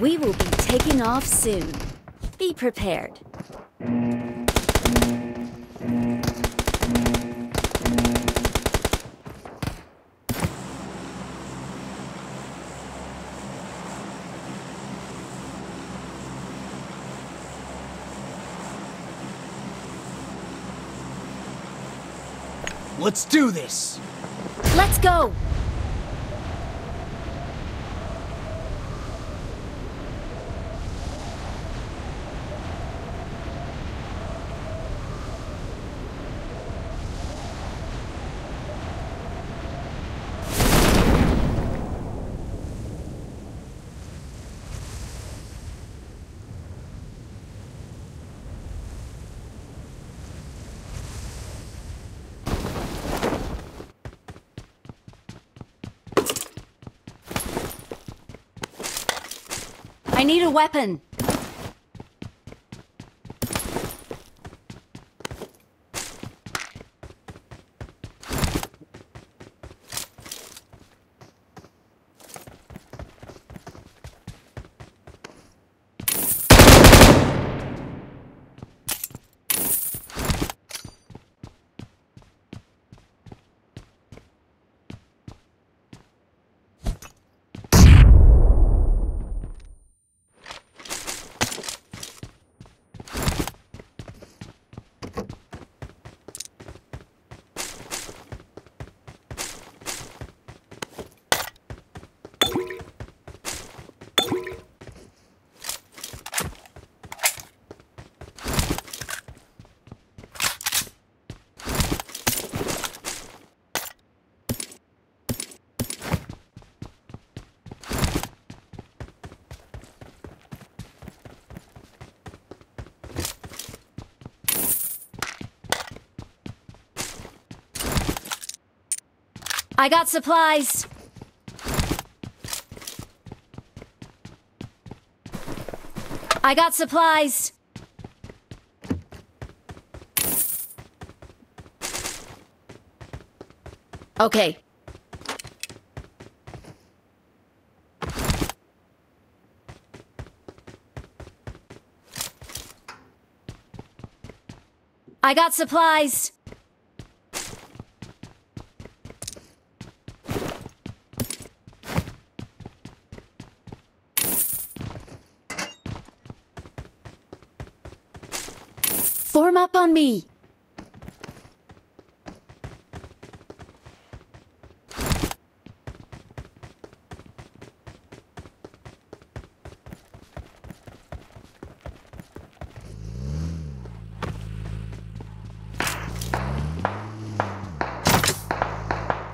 We will be taking off soon. Be prepared. Let's do this! Let's go! I need a weapon. I got supplies. I got supplies. Okay. I got supplies. Form up on me.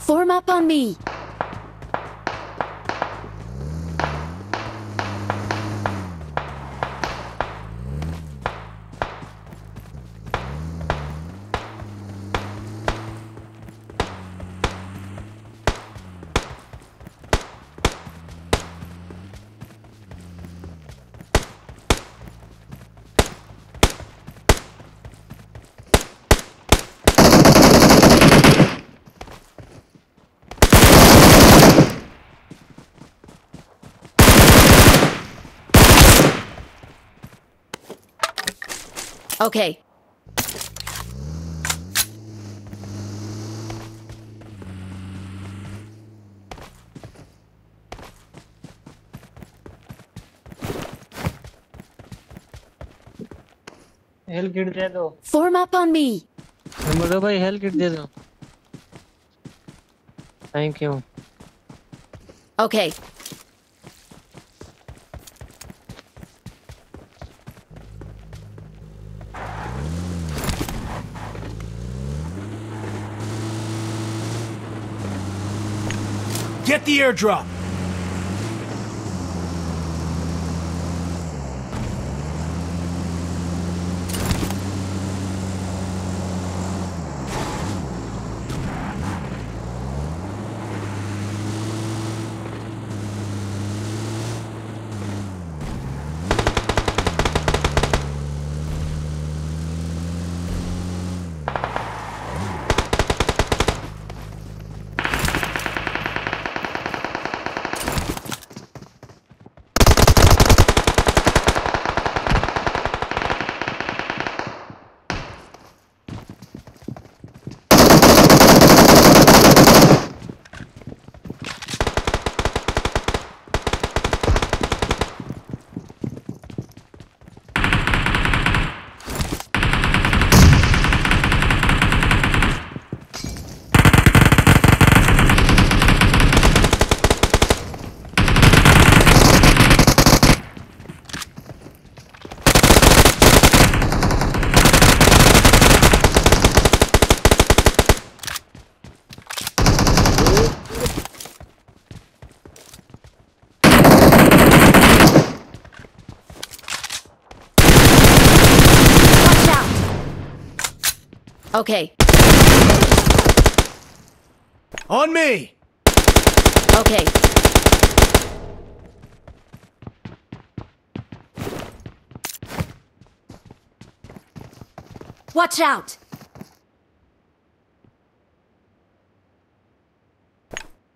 Form up on me. Okay. Heal kit दे दो Form up on me. मधु भाई hello kit दे दो thank you Okay. Get the airdrop! Okay. On me! Okay. Watch out!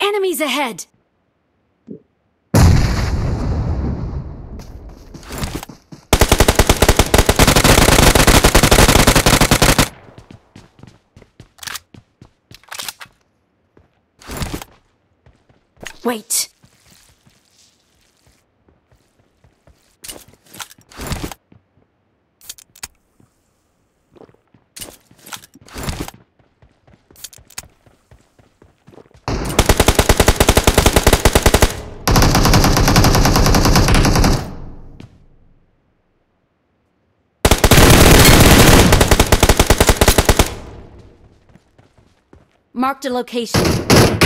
Enemies ahead! Wait. Marked a location.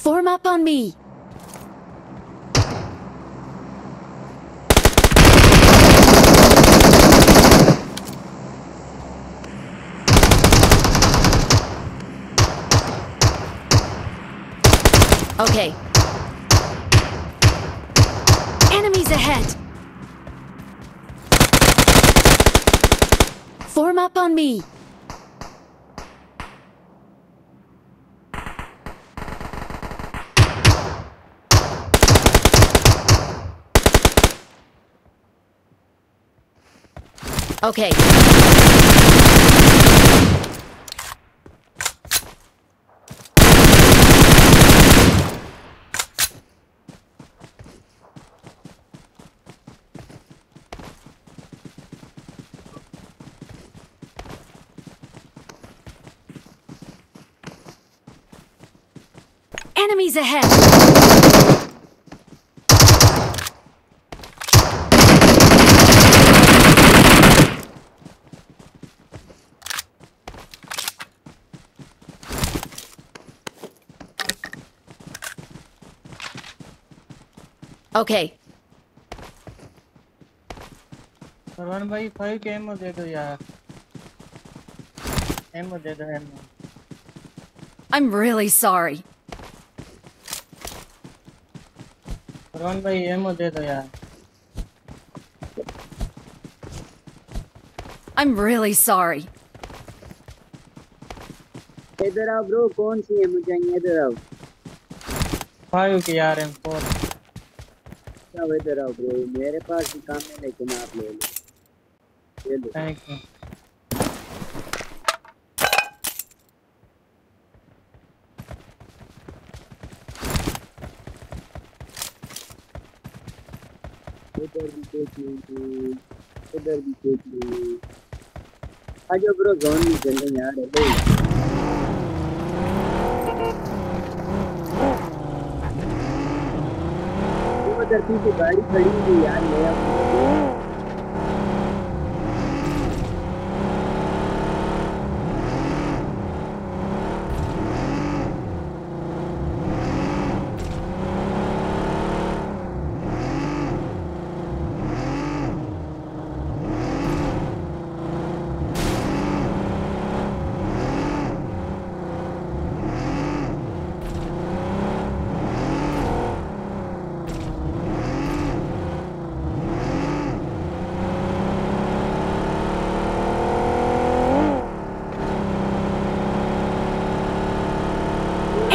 Form up on me. Okay. Enemies ahead. Form up on me. Okay. Enemies ahead! Okay. फरमान भाई five के ammo दे दो यार ammo दे दो ammo I'm really sorry. फरमान भाई ammo दे दो यार I'm really sorry. इधर आओ ब्रो कौन सी है मुझे इधर आओ फाइव के यार एम फोर आओ इधर आओ ब्रो मेरे पास भी काम है लेकिन आप ले लो ये लो थैंक यू इधर भी देख लो इधर भी देख लो आ जाओ ब्रो जोन में चले यार अरे करती थी गाड़ी खड़ी हुई यार मैं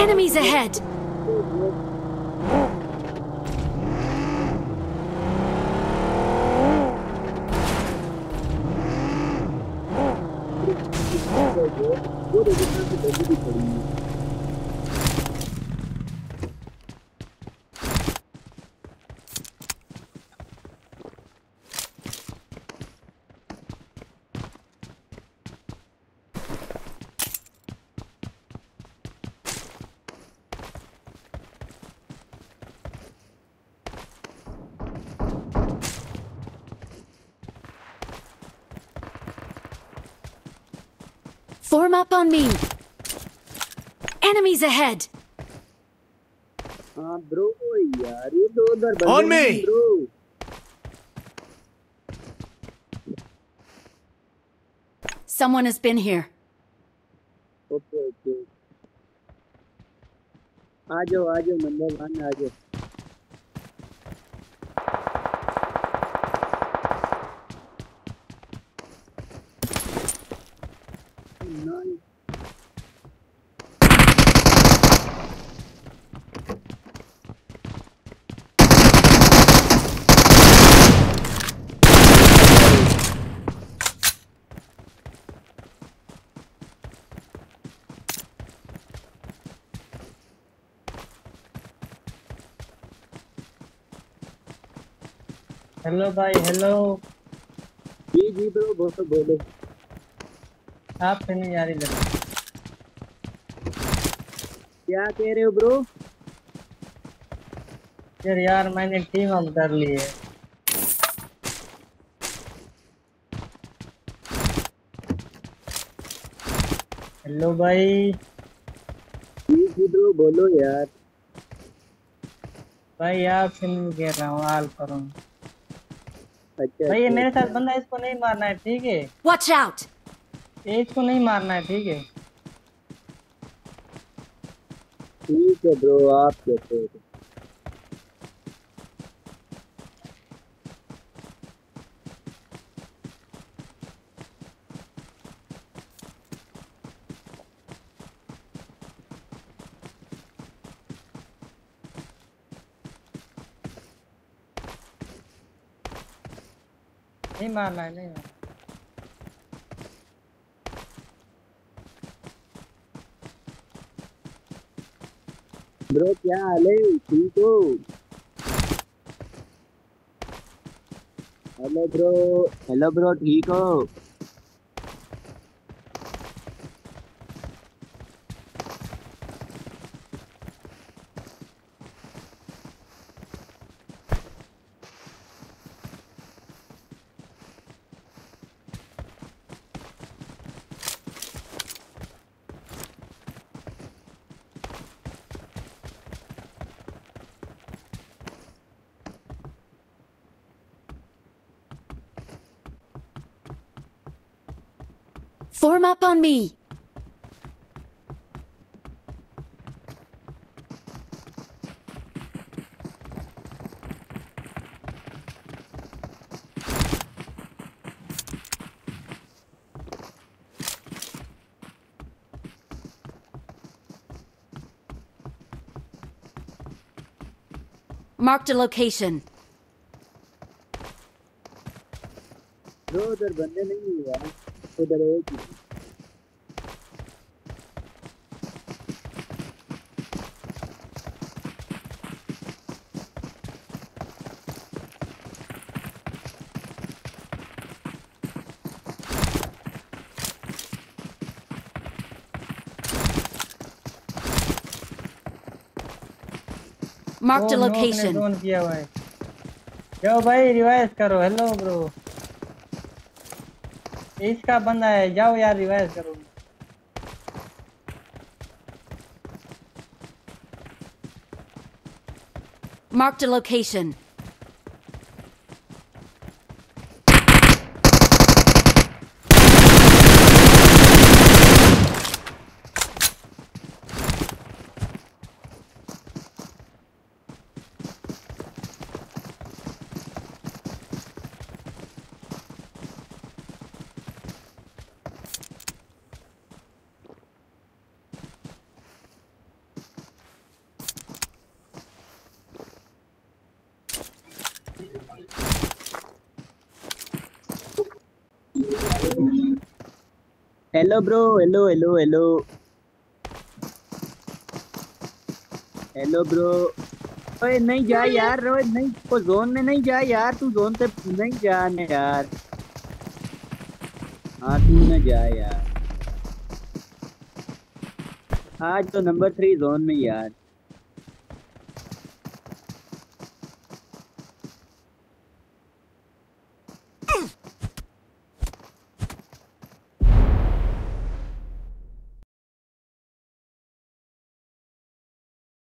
Enemies ahead! Form up on me. Enemies ahead. हाँ ब्रो यार ये दो उधर बंदे On me. नहीं bro Someone has been here. Okay okay आ जाओ आ जाओ नंबर वन आ जाओ Hello भाई हेलो जी जी ब्रो बोलो बोलो। आप से नहीं आ रही लग क्या कह रहे हो ब्रो? यार यार मैंने टीम अप कर ली है। हेलो भाई जी जी ब्रो बोलो यार। भाई आप से नहीं कह रहा हूँ हाल करूँ। अच्छा भाई ये मेरे साथ बंदा इसको नहीं मारना है ठीक है? वॉच आउट ये इसको नहीं मारना है ठीक है? ठीक है ब्रो आप कैसे हो? नहीं ना नहीं ना ब्रो, क्या हाल है? ठीक हो? हेलो ब्रो हेलो ब्रो, ठीक हो? Form up on me. Marked a location. Bro उधर बंदे नहीं है यार उधर एक ही Marked a location. जोन किया भाई जाओ भाई रिवाइज करो हेलो ब्रो इसका बंदा है जाओ यार रिवाइज करो Marked a location. Hello bro hello hello hello hello bro ओए नहीं जा यार रोहित नहीं वो जोन में नहीं जा यार तू जोन से नहीं जा ना यार। हाँ तू ना जा यार। आज तो नंबर थ्री जोन में यार।